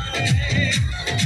Hey, hey.